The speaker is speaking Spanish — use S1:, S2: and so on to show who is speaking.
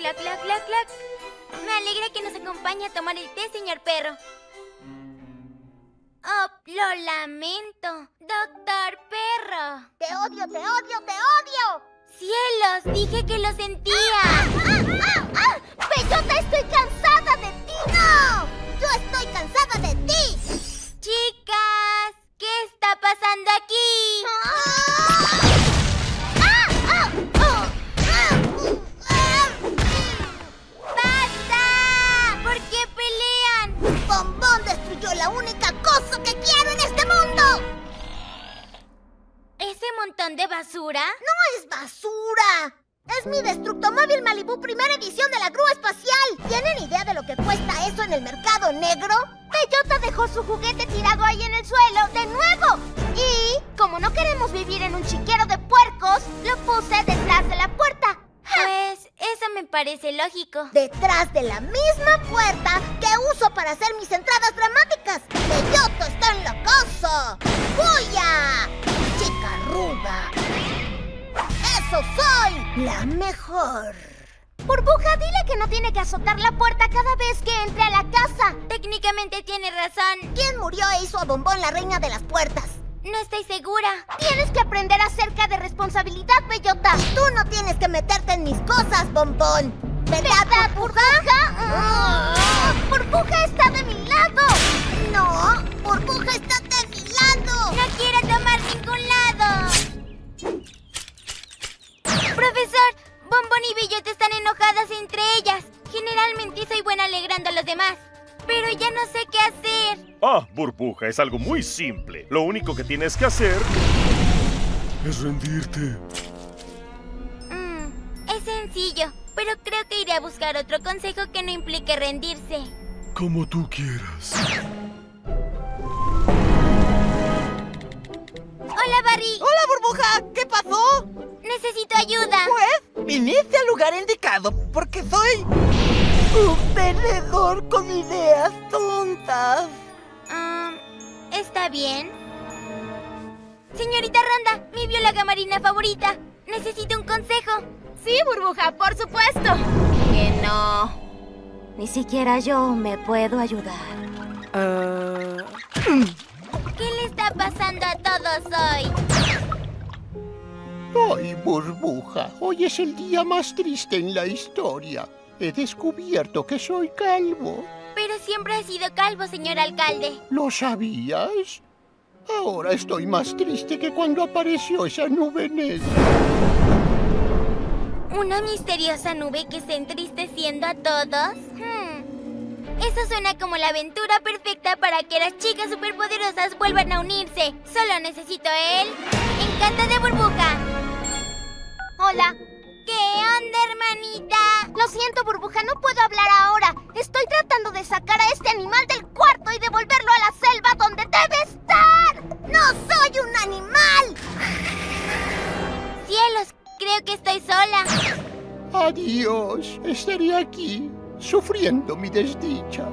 S1: Clac, clac, clac, clac. Me alegra que nos acompañe a tomar el té, señor perro. Oh, lo lamento. Doctor perro.
S2: Te odio, te odio, te odio.
S1: ¡Cielos! Dije que lo sentía.
S2: ¡Ah, ah, ah! ¡Bellota, estoy cansada única cosa que quiero en este mundo!
S1: ¿Ese montón de basura?
S2: ¡No es basura! Es mi Destructomóvil Malibu primera edición de la grúa espacial. ¿Tienen idea de lo que cuesta eso en el mercado negro? Bellota dejó su juguete tirado ahí en el suelo de nuevo. Y, como no queremos vivir en un chiquero de puercos, lo puse detrás de la puerta.
S1: Pues eso me parece lógico.
S2: Detrás de la misma puerta que uso para hacer mis entradas dramáticas. Bellota está en la casa. ¡Buya! Chica ruda. ¡Eso soy! La mejor. Burbuja, dile que no tiene que azotar la puerta cada vez que entre a la casa.
S1: Técnicamente tiene razón.
S2: ¿Quién murió e hizo a Bombón la reina de las puertas?
S1: No estoy segura.
S2: Tienes que aprender acerca de responsabilidad, Bellota. Tú no tienes que meterte en mis cosas, Bombón. ¿Verdad, Burbuja? Ah, ¡Burbuja está de mi lado! ¡No! ¡Burbuja está de mi lado!
S1: No quiero tomar ningún lado. Profesor, Bombón y Bellota están enojadas entre ellas. Generalmente soy buena alegrando a los demás. Pero ya no sé qué hacer.
S3: Ah, burbuja, es algo muy simple. Lo único que tienes que hacer es rendirte.
S1: Mm, es sencillo, pero creo que iré a buscar otro consejo que no implique rendirse.
S3: Como tú quieras.
S1: Hola, Barry.
S4: ¡Hola, burbuja! ¿Qué pasó?
S1: Necesito ayuda.
S4: Pues viniste al lugar indicado porque soy un perdedor con ideas tontas.
S1: Um, Está bien. Señorita Ronda, mi bióloga marina favorita. Necesito un consejo.
S5: Sí, burbuja, por supuesto. Que no. Ni siquiera yo me puedo ayudar.
S1: ¿Qué le está pasando a todos hoy?
S6: Ay, burbuja, hoy es el día más triste en la historia. He descubierto que soy calvo.
S1: Pero siempre ha sido calvo, señor alcalde.
S6: ¿Lo sabías? Ahora estoy más triste que cuando apareció esa nube negra.
S1: ¿Una misteriosa nube que está entristeciendo a todos? Hmm. Eso suena como la aventura perfecta para que las chicas superpoderosas vuelvan a unirse. Solo necesito él. ¡Encanta de burbuja!
S2: Sacar a este animal del cuarto y devolverlo a la selva donde debe estar. ¡No soy un animal!
S1: Cielos, creo que estoy sola.
S6: Adiós, estaré aquí, sufriendo mi desdicha.